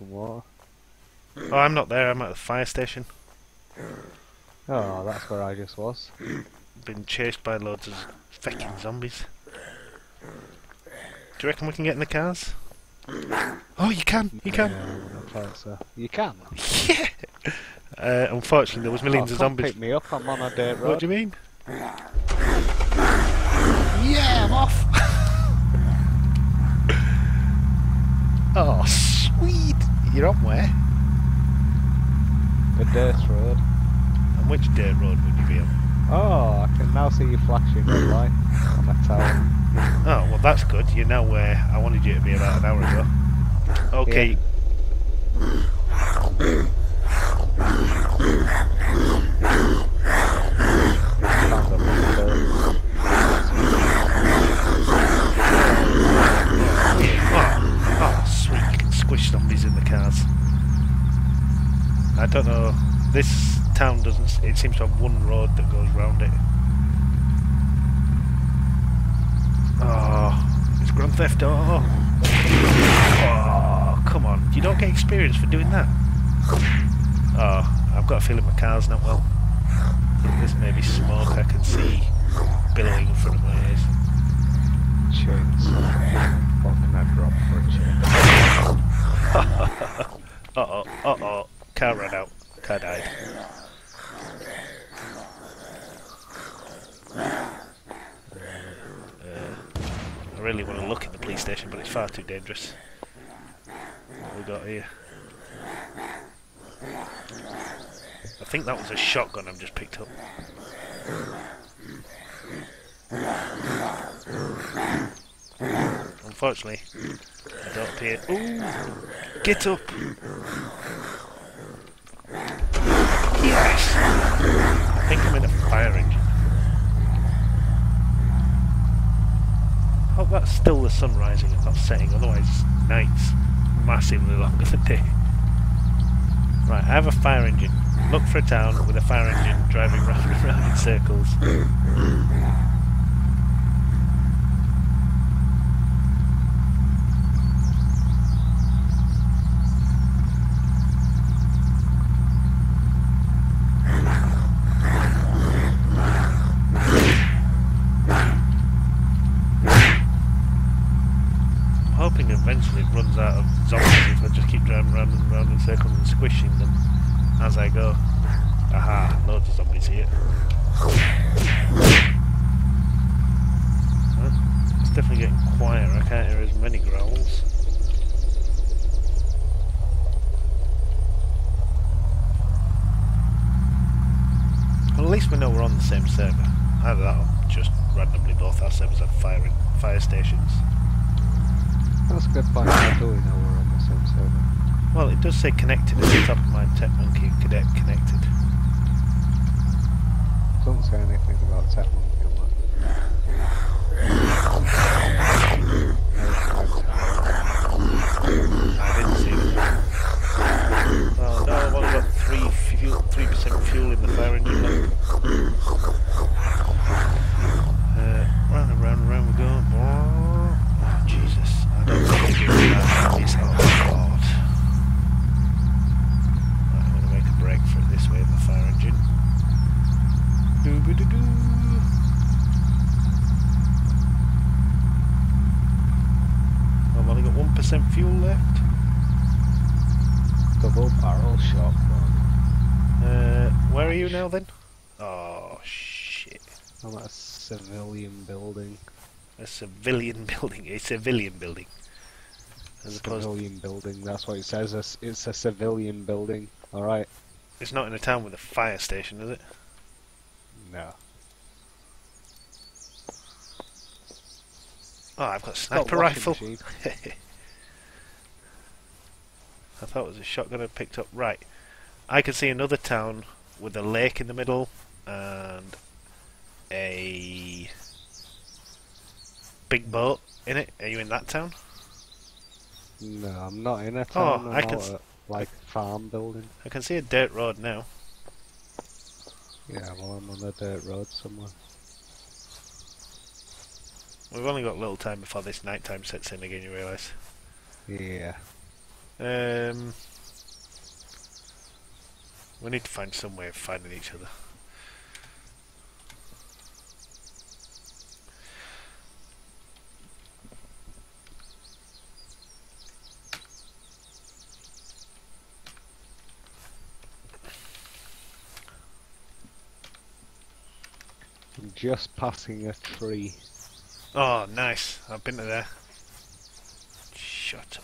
some water. Oh, I'm not there. I'm at the fire station. Oh, that's where I just was. Been chased by loads of fucking zombies. Do you reckon we can get in the cars? Oh, you can. You can. Yeah, so. You can. Yeah. Uh, unfortunately, there was millions oh, of zombies. pick me up. I'm on a dirt road. What do you mean? Yeah, I'm off. oh, sweet. You're on where? The dirt road. And which dirt road would you be on? Oh, I can now see you flashing red light on the tower. Oh, well, that's good. You're now where I wanted you to be about an hour ago. Okay. Found You zombies in the cars. I don't know. This town doesn't. It seems to have one road that goes round it. Oh, it's Grand Theft Auto. Oh, come on. You don't get experience for doing that. Oh, I've got a feeling my car's not well. There's maybe smoke I can see billowing in front of my ears. Chainsaw. What can I drop for a chain? Uh oh, uh oh. Car ran out. Car died. Uh, I really want to look at the police station, but it's far too dangerous. What we got here? I think that was a shotgun I've just picked up. Unfortunately, I don't. Ooh! Get up! Yes! I think I'm in a fire engine. Hope that's still the sun rising and not setting, otherwise night's massively longer than day. Right, I have a fire engine. Look for a town with a fire engine driving round and round in circles. I'm hoping eventually it runs out of zombies if I just keep driving round and round in circles and squishing them as I go. Aha, loads of zombies here. Well, It's definitely getting quieter, I can't hear as many growls. Well, at least we know we're on the same server. Either that or just randomly both our servers have fire, fire stations. That's a good point. How do we know we're on the same server? Well, it does say connected at the top of my TechMonkey Cadet connected. Doesn't say anything about TechMonkey on. I didn't see that. Oh no, I've only got three fuel, three percent fuel in the fire engine Barrel. Uh, where are you now then? Oh shit! I'm at a civilian building. A civilian building. A civilian building. As Civilian building. That's what it says. It's- It's a civilian building. All right. it's not in a town with a fire station, is it? No. Oh, I've got a It's got sniper rifle. I thought it was a shotgun I picked up. Right, I can see another town with a lake in the middle and a big boat in it. Are you in that town? No, I'm not in a Oh, town. I'm I can at, like farm building. I can see a dirt road now. Yeah, well, I'm on a dirt road somewhere. We've only got a little time before this nighttime sets in again. You realise? Yeah. Um, we need to find some way of finding each other. I'm just passing a tree. Oh, nice. I've been to there. Shut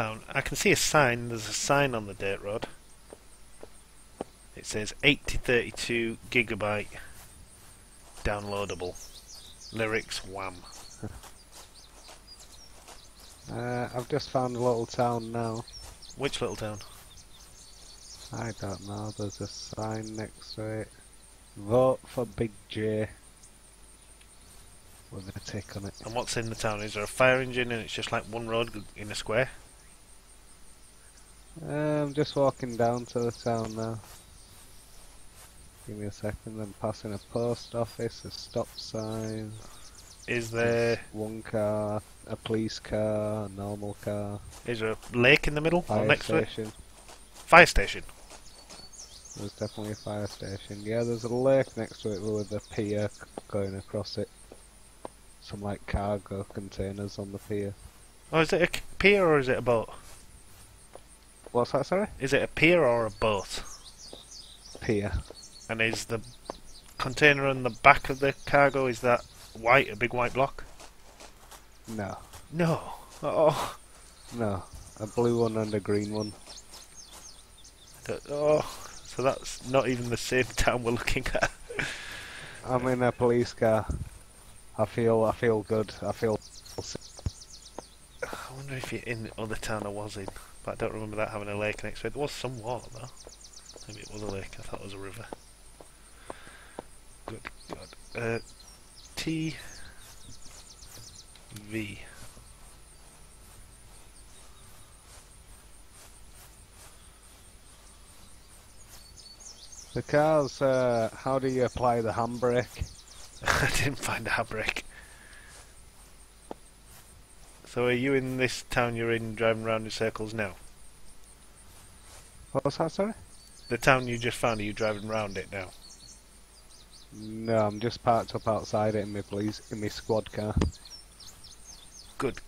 clown. I can see a sign. There's a sign on the dirt road. It says 8032 gigabyte downloadable. Lyrics wham. Uh, I've just found a little town now. Which little town? I don't know, there's a sign next to it. Vote for Big J. With a tick on it. And what's in the town? Is there a fire engine and it's just like one road in a square? Uh, I'm just walking down to the town now. Give me a second, I'm passing a post office, a stop sign. Is there one car, a police car, a normal car, is there a lake in the middle or fire next to it? station. Fire station. There's definitely a fire station. Yeah, there's a lake next to it with a pier going across it. Some like cargo containers on the pier. Oh, is it a pier or is it a boat? What's that, sorry? Is it a pier or a boat? Pier. And is the container on the back of the cargo is that white, a big white block? No. No. Oh. No. A blue one and a green one. Oh. So that's not even the same town we're looking at. I'm in a police car. I feel I feel good. I feel I wonder if you're in the other town I was in. But I don't remember that having a lake next to it. There was some water though. Maybe it was a lake. I thought it was a river. Good God. Uh, T. V. the cars. Uh, how do you apply the handbrake? I didn't find a handbrake. So are you in this town you're in driving around in circles now? What's that, sorry? The town you just found, are you driving around it now? No, I'm just parked up outside it in my police in my squad car. Good.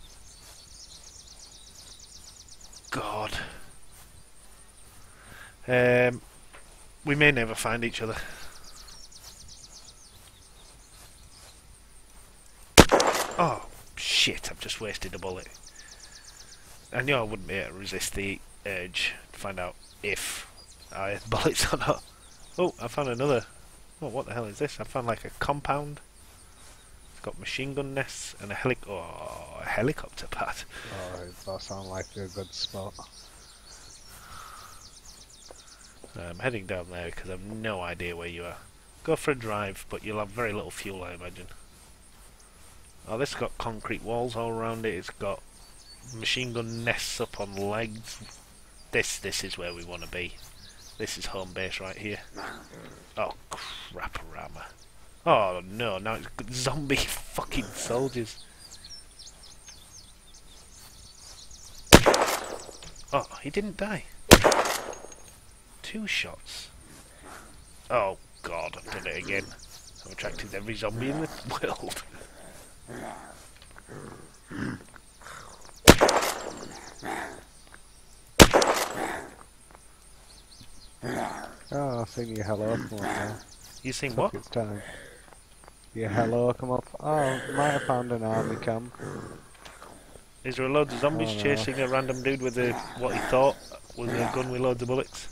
God. Um, we may never find each other. Oh, shit, I've just wasted a bullet. I knew I wouldn't be able to resist the urge to find out if I had bullets or not. Oh, I found another. Oh, what the hell is this? I found like a compound. It's got machine gun nests and a helic oh, a helicopter pad. Oh, Alright, that sounds like a good spot. I'm heading down there because I've no idea where you are. Go for a drive, but you'll have very little fuel, I imagine. Oh, this got concrete walls all around it. It's got machine gun nests up on legs. This, this is where we want to be. This is home base right here. Oh, crap-a-rama. Oh, no, now it's zombie fucking soldiers. Oh, he didn't die. Two shots. Oh god, I've done it again. I've attracted every zombie in the world. Oh, I've seen your hello come up now. You seen Took what? its time. Your hello come up. Oh, might have found an army camp. Is there a load of zombies Oh, no. chasing a random dude with a what he thought was a gun with loads of bullets?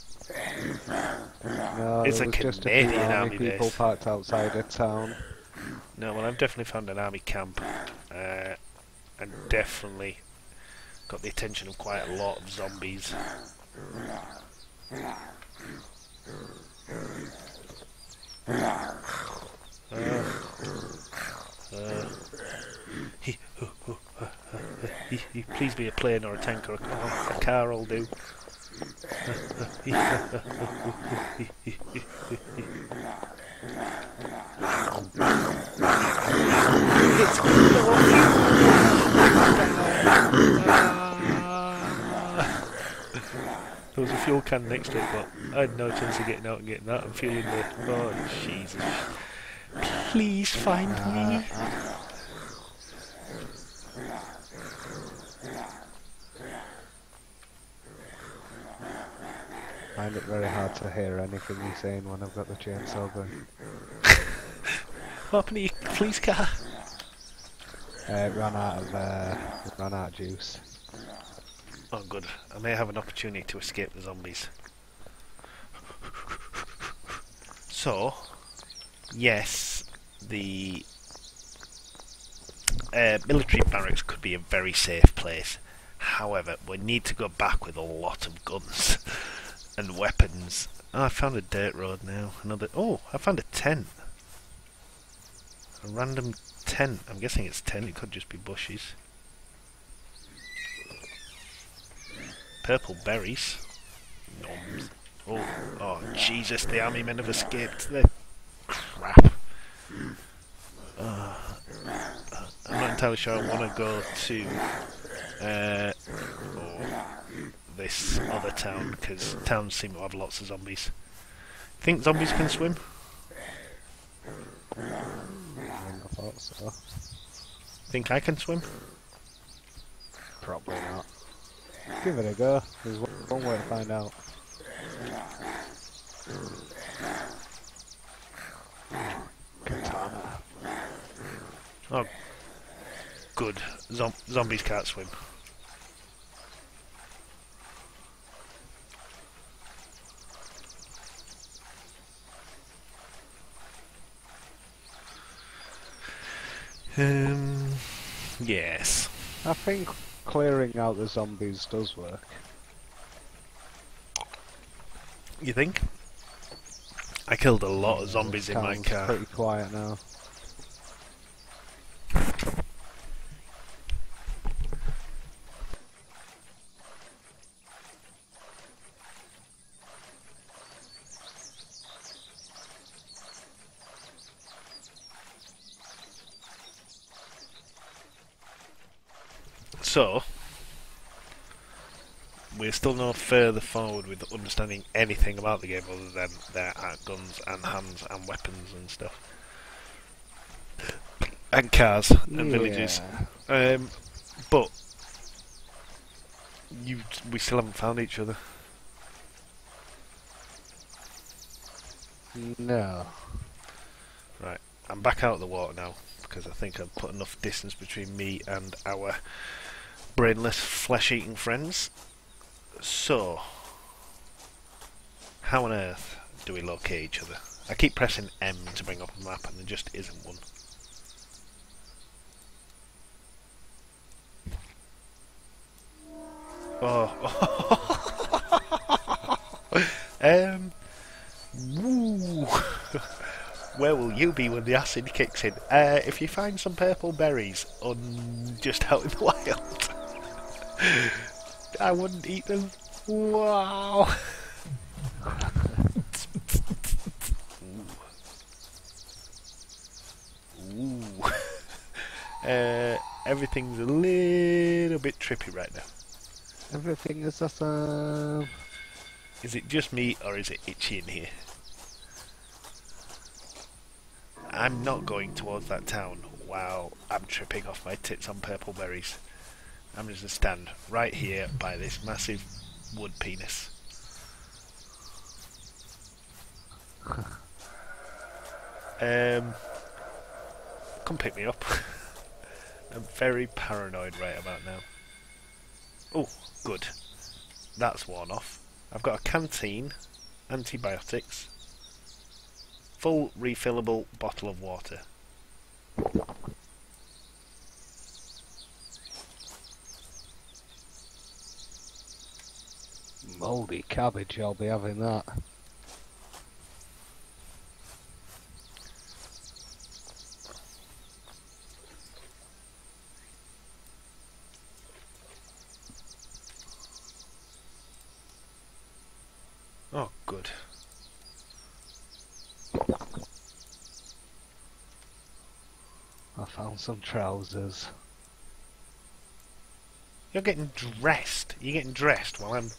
No, It's a was just a few Canadian army army people base. parked outside a town. No, well I've definitely found an army camp. Uh, and definitely got the attention of quite a lot of zombies. Uh, uh, please be a plane or a tank or a, car- a car will do. it's There was a fuel can next to it, but I had no chance of getting out and getting that and fueling the. Oh, Jesus. Please find me. find it very hard to hear anything you're saying when I've got the chainsaw going. What happened to your police car? Uh, ran out of uh, ran out of juice. Oh, good. I may have an opportunity to escape the zombies. So, yes, the uh, military barracks could be a very safe place. However, we need to go back with a lot of guns and weapons. Oh, I found a dirt road now. Another. Oh, I found a tent. A random tent. I'm guessing it's tent. It could just be bushes. Purple berries. Noms. Oh, oh, Jesus! The army men have escaped. They're crap. Uh, I'm not entirely sure I want to go to uh, oh, this other town because towns seem to have lots of zombies. Think zombies can swim? Thought so. Think I can swim? Probably not. Give it a go. There's one one way to find out. Katana. Oh, good. Zom- zombies can't swim. Um, yes. I think clearing out the zombies does work. You think? I killed a lot of zombies in my car. pretty quiet now. So, we're still no further forward with understanding anything about the game other than there are guns and hands and weapons and stuff. And cars and villages. Um, but you, we still haven't found each other. No. Right, I'm back out of the water now because I think I've put enough distance between me and our brainless, flesh-eating friends. So, how on earth do we locate each other? I keep pressing M to bring up a map, and there just isn't one. Oh. um. Woo. Where will you be when the acid kicks in? Uh, if you find some purple berries on just out in the wild, I wouldn't eat them. Wow. Ooh. Ooh. Uh, everything's a little bit trippy right now. Everything is awesome. Is it just me or is it itchy in here? I'm not going towards that town Wow, I'm tripping off my tits on purple berries. I'm just gonna stand right here by this massive wood penis. um, come pick me up. I'm very paranoid right about now. Oh, good. That's worn off. I've got a canteen, antibiotics, full refillable bottle of water. Mouldy cabbage, I'll be having that. Oh, good. I found some trousers. You're getting dressed. You're getting dressed while I'm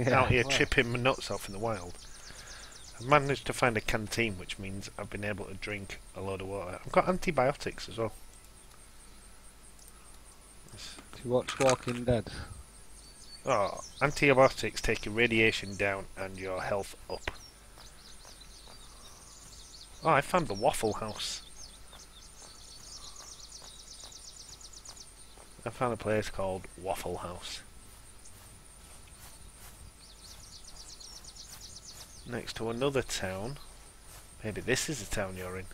out here well, tripping my nuts off in the wild. I've managed to find a canteen, which means I've been able to drink a load of water. I've got antibiotics as well. Do you watch Walking Dead? Oh, antibiotics take your radiation down and your health up. Oh, I found the Waffle House. I found a place called Waffle House. Next to another town. Maybe this is the town you're in.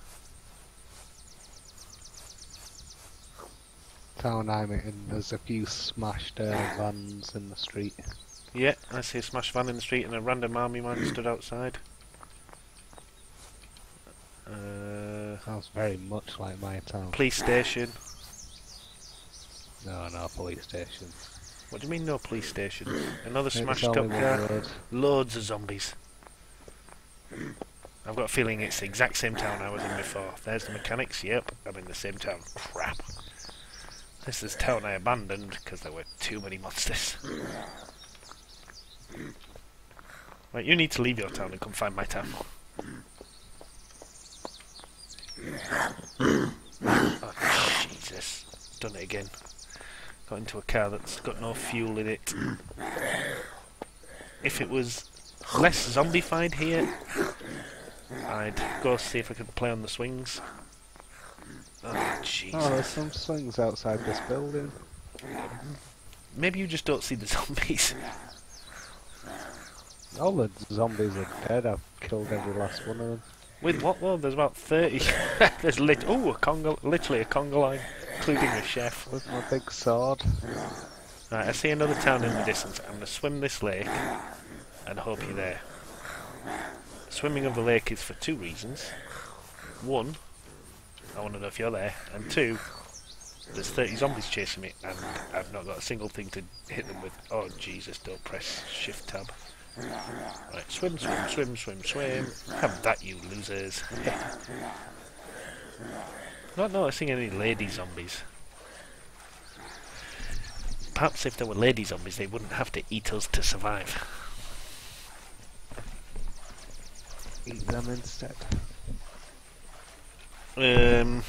Town I'm in, there's a few smashed uh, vans in the street. Yeah, I see a smashed van in the street and a random army man stood outside. Uh, Sounds very much like my town. police station. No, no, police station. What do you mean no police station? Another smashed up car. Road. Loads of zombies. I've got a feeling it's the exact same town I was in before. There's the mechanics. Yep, I'm in the same town. Crap. This is town I abandoned because there were too many monsters. Right, you need to leave your town and come find my town. Oh, Jesus. Done it again. Got into a car that's got no fuel in it. If it was less zombified here, I'd go see if I could play on the swings. Oh, Jesus. Oh, there's some swings outside this building. Maybe you just don't see the zombies. All the zombies are dead. I've killed every last one of them. With what though? There's about 30. There's lit. Oh, a conga, literally a conga line, including a chef. With my big sword. Right, I see another town in the distance. I'm going to swim this lake and hope you're there. Swimming of the lake is for two reasons. One, I want to know if you're there. And two, there's 30 zombies chasing me and I've not got a single thing to hit them with. Oh, Jesus, don't press shift tab. Right, swim, swim, swim, swim, swim. Have that, you losers. not noticing any lady zombies. Perhaps if there were lady zombies, they wouldn't have to eat us to survive. Eat them instead. Um,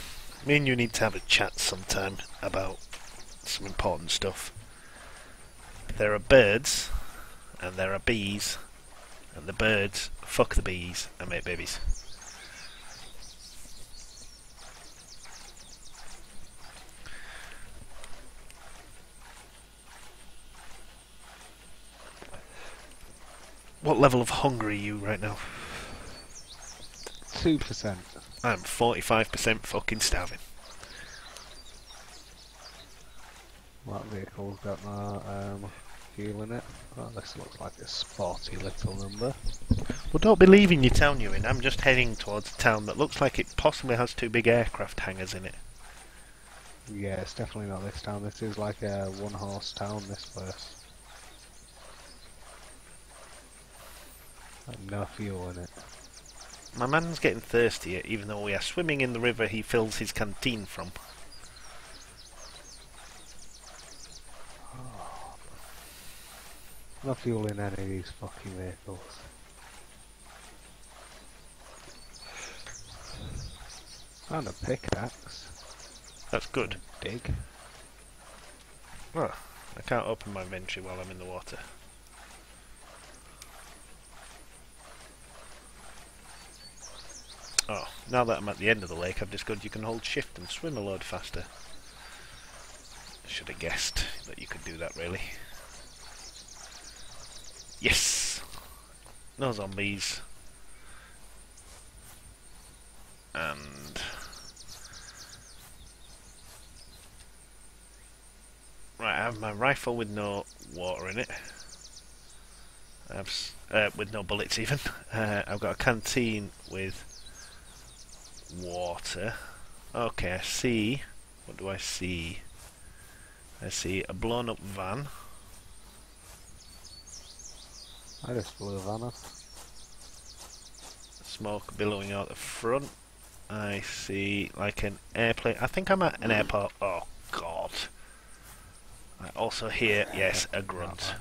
me and you need to have a chat sometime about some important stuff. There are birds, and there are bees, and the birds fuck the bees and make babies. What level of hunger are you right now? Two percent. I'm 45% fucking starving. That vehicle's got no um, fuel in it. Oh, this looks like a sporty little number. Well, don't be leaving your town you're in. I'm just heading towards a town that looks like it possibly has two big aircraft hangars in it. Yeah, it's definitely not this town. This is like a one-horse town. This place. No fuel in it. My man's getting thirstier, even though we are swimming in the river he fills his canteen from. No fuel in any of these fucking vehicles. And a pickaxe. That's good. Dig. Oh, I can't open my inventory while I'm in the water. Oh, now that I'm at the end of the lake, I've discovered you can hold shift and swim a load faster. Should have guessed that you could do that, really. Yes! No zombies. And... Right, I have my rifle with no water in it. I have, uh, with no bullets even. Uh, I've got a canteen with water. Okay, I see. What do I see? I see a blown up van. I just blew a van up. Smoke billowing out the front. I see like an airplane. I think I'm at an mm. airport. Oh god. I also hear, yes, a grunt.